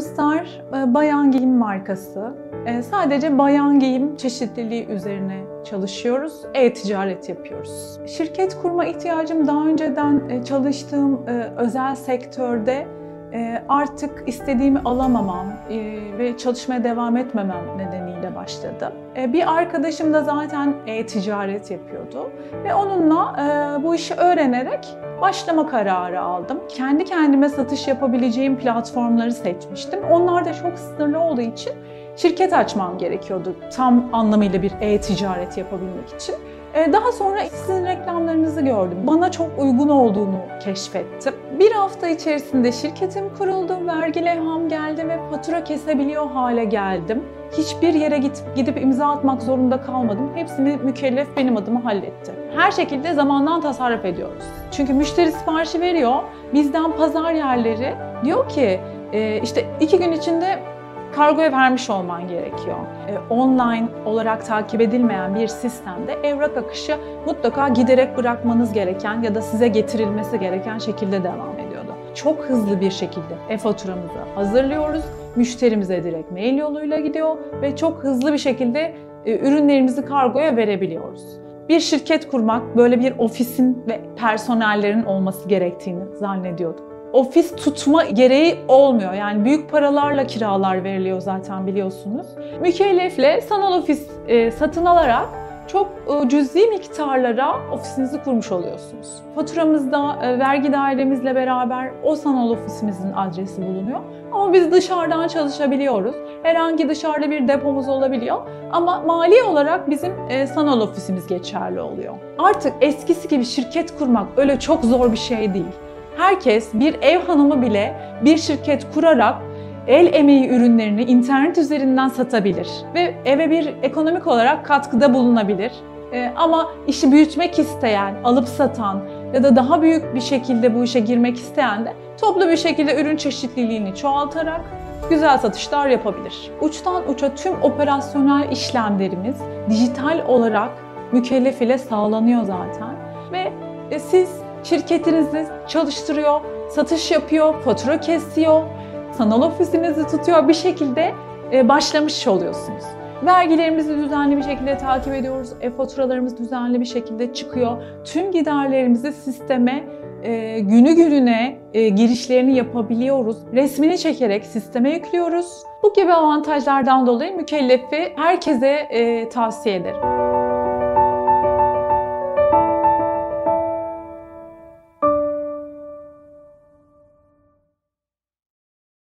Armstar e, bayan giyim markası. E, sadece bayan giyim çeşitliliği üzerine çalışıyoruz. E-ticaret yapıyoruz. Şirket kurma ihtiyacım daha önceden e, çalıştığım özel sektörde artık istediğimi alamamam ve çalışmaya devam etmemem nedeniyle başladı. Bir arkadaşım da zaten e-ticaret yapıyordu ve onunla bu işi öğrenerek başlama kararı aldım. Kendi kendime satış yapabileceğim platformları seçmiştim. Onlar da çok sınırlı olduğu için şirket açmam gerekiyordu tam anlamıyla bir e-ticaret yapabilmek için. Ee, daha sonra sizin reklamlarınızı gördüm. Bana çok uygun olduğunu keşfettim. Bir hafta içerisinde şirketim kuruldu, vergi levham geldi ve fatura kesebiliyor hale geldim. Hiçbir yere gidip, gidip imza atmak zorunda kalmadım. Hepsini mükellef benim adıma halletti. Her şekilde zamandan tasarruf ediyoruz. Çünkü müşteri siparişi veriyor. Bizden pazar yerleri diyor ki e, işte iki gün içinde kargoya vermiş olman gerekiyor. E, online olarak takip edilmeyen bir sistemde evrak akışı mutlaka giderek bırakmanız gereken ya da size getirilmesi gereken şekilde devam ediyordu. Çok hızlı bir şekilde e-faturamızı hazırlıyoruz. Müşterimize direkt mail yoluyla gidiyor ve çok hızlı bir şekilde e, ürünlerimizi kargoya verebiliyoruz. Bir şirket kurmak böyle bir ofisin ve personellerin olması gerektiğini zannediyordum ofis tutma gereği olmuyor. Yani büyük paralarla kiralar veriliyor zaten biliyorsunuz. Mükellefle sanal ofis e, satın alarak çok e, cüzi miktarlara ofisinizi kurmuş oluyorsunuz. Faturamızda e, vergi dairemizle beraber o sanal ofisimizin adresi bulunuyor. Ama biz dışarıdan çalışabiliyoruz. Herhangi dışarıda bir depomuz olabiliyor. Ama mali olarak bizim e, sanal ofisimiz geçerli oluyor. Artık eskisi gibi şirket kurmak öyle çok zor bir şey değil herkes bir ev hanımı bile bir şirket kurarak el emeği ürünlerini internet üzerinden satabilir ve eve bir ekonomik olarak katkıda bulunabilir. Ee, ama işi büyütmek isteyen, alıp satan ya da daha büyük bir şekilde bu işe girmek isteyen de toplu bir şekilde ürün çeşitliliğini çoğaltarak güzel satışlar yapabilir. Uçtan uça tüm operasyonel işlemlerimiz dijital olarak mükellef ile sağlanıyor zaten ve e, siz şirketinizi çalıştırıyor, satış yapıyor, fatura kesiyor, sanal ofisinizi tutuyor bir şekilde e, başlamış oluyorsunuz. Vergilerimizi düzenli bir şekilde takip ediyoruz. E-faturalarımız düzenli bir şekilde çıkıyor. Tüm giderlerimizi sisteme e, günü gününe e, girişlerini yapabiliyoruz. Resmini çekerek sisteme yüklüyoruz. Bu gibi avantajlardan dolayı mükellefi herkese e, tavsiye ederim.